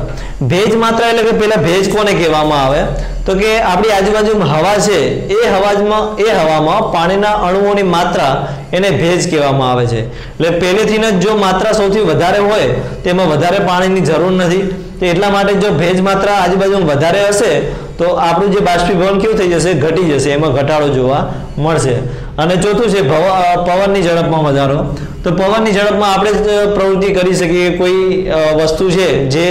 ભેજ માત્રા એટલે કે પેલા ભેજ કોને કહેવામાં આવે? તો કે આપણી આજુબાજુમાં હવા છે, એ હવામાં એ હવામાં પાણીના અણુઓની માત્રા એને ભેજ કહેવામાં આવે છે. એટલે પહેલેથી જ જો માત્રા સૌથી વધારે હોય તેમાં વધારે પાણીની જરૂર નથી. તો એટલા માટે જો ભેજ માત્રા આજુબાજુમાં વધારે હશે, તો આપણું જે બાષ્પીભવન કેવું થઈ જશે? ઘટી જશે. એમાં ઘટાડો જોવા મળશે. અને ચોથું છે પવનની ઝડપમાં વધારો. તો પવનની ઝડપમાં આપણે પ્રવૃત્તિ કરી શકીએ. કોઈ વસ્તુ છે જે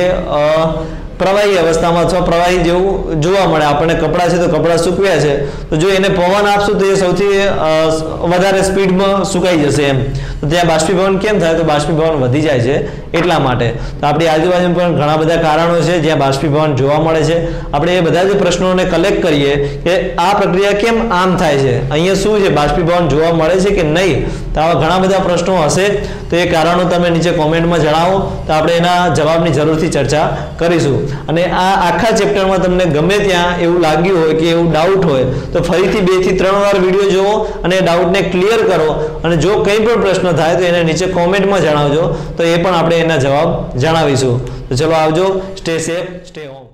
પ્રવાહી અવસ્થામાં અથવા પ્રવાહી જેવું જોવા મળે. આપણને કપડાં છે તો કપડાં સૂકવ્યા છે. તો જો એને પવન આપશું તો એ સૌથી વધારે સ્પીડમાં સુકાઈ જશે એમ. તો ત્યાં બાષ્પીભવન કેમ થાય? તો બાષ્પીભવન વધી જાય છે એટલા માટે. તો આપણી આજુબાજુ પણ ઘણા બધા કારણો છે જ્યાં બાષ્પીભવન જોવા મળે છે. આપણે એ બધા જ પ્રશ્નોને કલેક્ટ કરીએ કે આ પ્રક્રિયા કેમ આમ થાય છે? અહીંયા શું છે? બાષ્પીભવન જોવા મળે છે કે નહીં? તો આવા ઘણા બધા પ્રશ્નો હશે. તો એ કારણો તમે નીચે કોમેન્ટમાં જણાવો. તો આપણે એના જવાબની જરૂરથી ચર્ચા કરીશું. અને આ આખા ચેપ્ટરમાં તમને ગમે ત્યાં એવું લાગ્યું હોય કે એવું ડાઉટ હોય, તો ફરીથી બેથી ત્રણ વાર વીડિયો જુઓ અને ડાઉટને ક્લિયર કરો. અને જો કંઈ પણ પ્રશ્ન થાય તો એને નીચે કોમેન્ટમાં જણાવજો. તો એ પણ આપણે એના જવાબ જણાવીશું. તો ચલો આવજો. Stay safe stay home